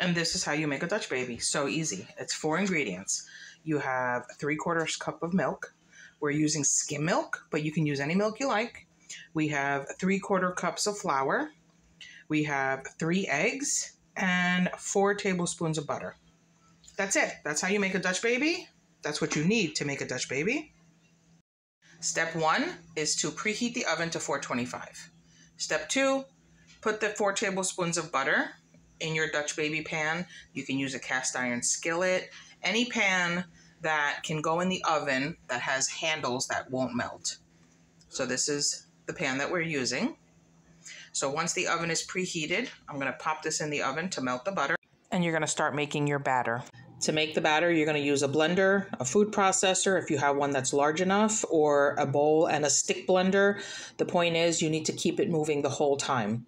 And this is how you make a Dutch baby. So easy. It's four ingredients. You have three quarters cup of milk. We're using skim milk, but you can use any milk you like. We have three quarter cups of flour. We have three eggs and four tablespoons of butter. That's it. That's how you make a Dutch baby. That's what you need to make a Dutch baby. Step one is to preheat the oven to 425. Step two, put the four tablespoons of butter in your Dutch baby pan. You can use a cast iron skillet, any pan that can go in the oven that has handles that won't melt. So this is the pan that we're using. So once the oven is preheated, I'm going to pop this in the oven to melt the butter. And you're going to start making your batter. To make the batter, you're going to use a blender, a food processor if you have one that's large enough, or a bowl and a stick blender. The point is, you need to keep it moving the whole time.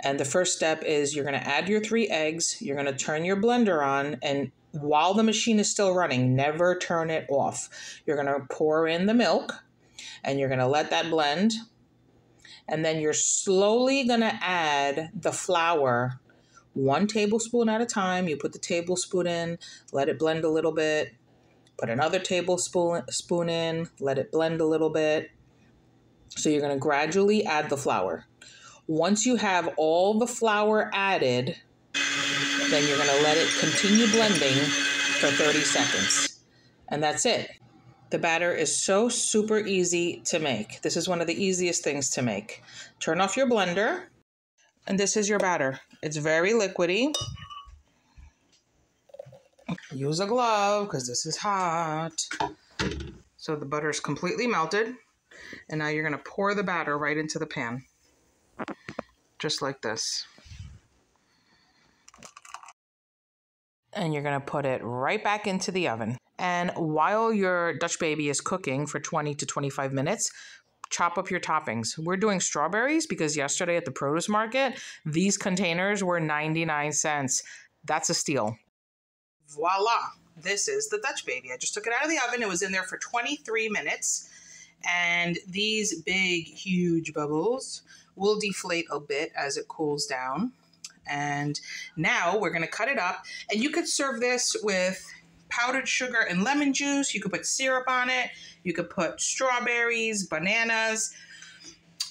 And the first step is you're going to add your three eggs, you're going to turn your blender on, and while the machine is still running, never turn it off. You're going to pour in the milk and you're going to let that blend. And then you're slowly going to add the flour one tablespoon at a time. You put the tablespoon in, let it blend a little bit, put another tablespoon spoon in, let it blend a little bit. So you're going to gradually add the flour. Once you have all the flour added, then you're going to let it continue blending for 30 seconds. And that's it. The batter is so super easy to make. This is one of the easiest things to make. Turn off your blender, and this is your batter. It's very liquidy. Use a glove because this is hot. So the butter is completely melted. And now you're going to pour the batter right into the pan. Just like this. and you're going to put it right back into the oven. And while your Dutch baby is cooking for 20 to 25 minutes, chop up your toppings. We're doing strawberries because yesterday at the produce market, these containers were 99 cents. That's a steal. Voila! This is the Dutch baby. I just took it out of the oven. It was in there for 23 minutes. And these big, huge bubbles will deflate a bit as it cools down. And now we're going to cut it up. And you could serve this with powdered sugar and lemon juice. You could put syrup on it. You could put strawberries, bananas.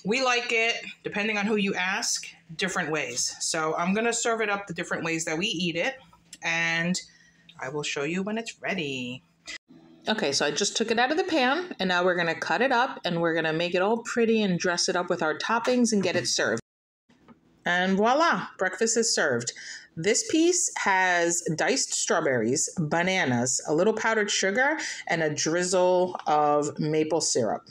We like it, depending on who you ask, different ways. So I'm going to serve it up the different ways that we eat it. And I will show you when it's ready. Okay, so I just took it out of the pan and now we're to cut it up and we're to make it all pretty and dress it up with our toppings and get it served. And voila, breakfast is served. This piece has diced strawberries, bananas, a little powdered sugar, and a drizzle of maple syrup.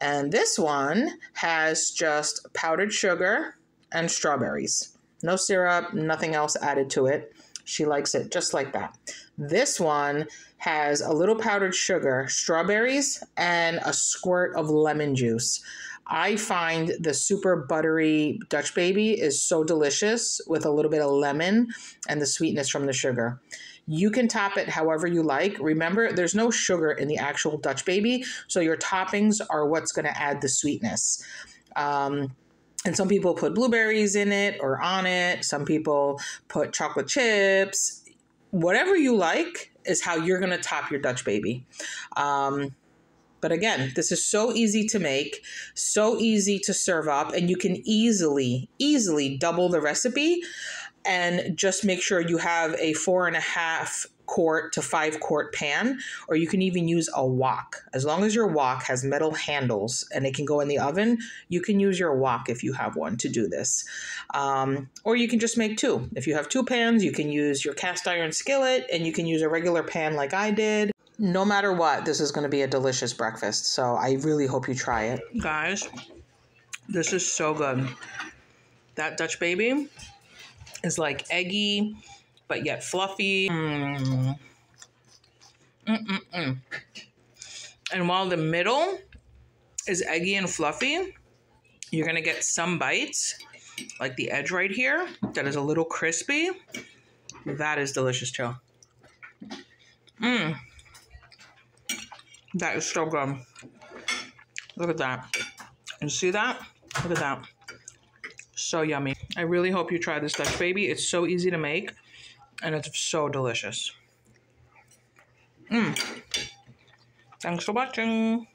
And this one has just powdered sugar and strawberries. No syrup, nothing else added to it. She likes it just like that. This one has a little powdered sugar, strawberries, and a squirt of lemon juice. I find the super buttery Dutch baby is so delicious with a little bit of lemon and the sweetness from the sugar. You can top it however you like. Remember, there's no sugar in the actual Dutch baby, so your toppings are what's going to add the sweetness. Um, and some people put blueberries in it or on it. Some people put chocolate chips. Whatever you like is how you're going to top your Dutch baby. Um, but again, this is so easy to make, so easy to serve up, and you can easily, easily double the recipe and just make sure you have a four and a half quart to five quart pan, or you can even use a wok. As long as your wok has metal handles and it can go in the oven, you can use your wok if you have one to do this. Um, or you can just make two. If you have two pans, you can use your cast iron skillet and you can use a regular pan like I did no matter what, this is going to be a delicious breakfast. So I really hope you try it. Guys, this is so good. That Dutch baby is like eggy, but yet fluffy. Mm. Mm-mm-mm. And while the middle is eggy and fluffy, you're to get some bites, like the edge right here, that is a little crispy. That is delicious too. Mmm. That is so good. Look at that. You see that? Look at that. So yummy. I really hope you try this Dutch baby. It's so easy to make and it's so delicious. Mmm. Thanks for watching.